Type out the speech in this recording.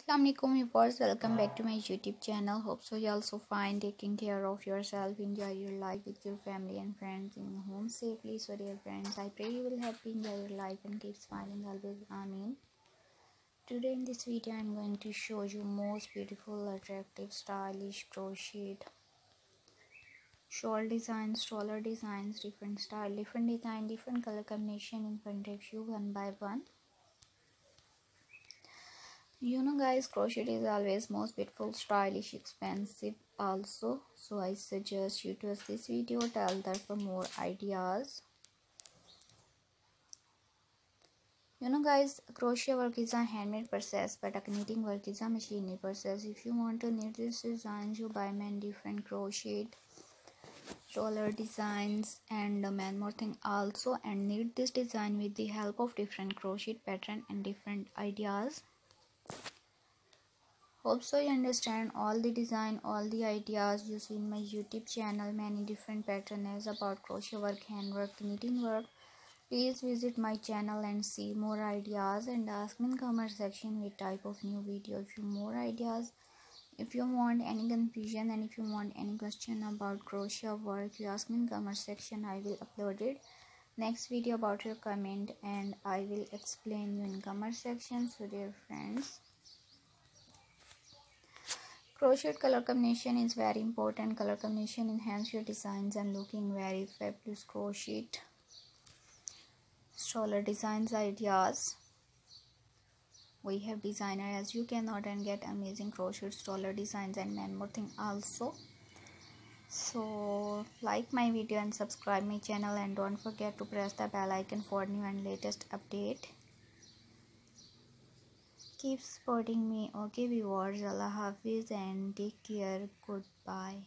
Assalamualaikum viewers welcome back to my ah. youtube channel. Hope so you also fine taking care of yourself. Enjoy your life with your family and friends in home safely. So dear friends i pray you will happy enjoy your life and keep smiling always. Amen. Today in this video i'm going to show you most beautiful attractive stylish crochet shawl designs stroller designs different style different design different color combination in front of you one by one you know guys crochet is always most beautiful stylish expensive also. So i suggest you to watch this video tell that for more ideas. You know guys crochet work is a handmade process but a knitting work is a machine process. If you want to knit this designs you buy many different crochet roller designs and man more thing also and knit this design with the help of different crochet pattern and different ideas hope so you understand all the design all the ideas. You see in my youtube channel many different patterns about crochet work handwork knitting work. Please visit my channel and see more ideas and ask me in comment section which type of new video. If you more ideas if you want any confusion and if you want any question about crochet work you ask me in comment section. I will upload it. Next video about your comment and i will explain you in comment section. So dear friends crochet color combination is very important. Color combination enhance your designs and looking very fabulous. Crochet. Stroller designs ideas. We have designer as you cannot and get amazing crochet stroller designs and one more thing also. So like my video and subscribe my channel and don't forget to press the bell icon for new and latest update keep supporting me. Okay viewers allah hafiz and take care. Goodbye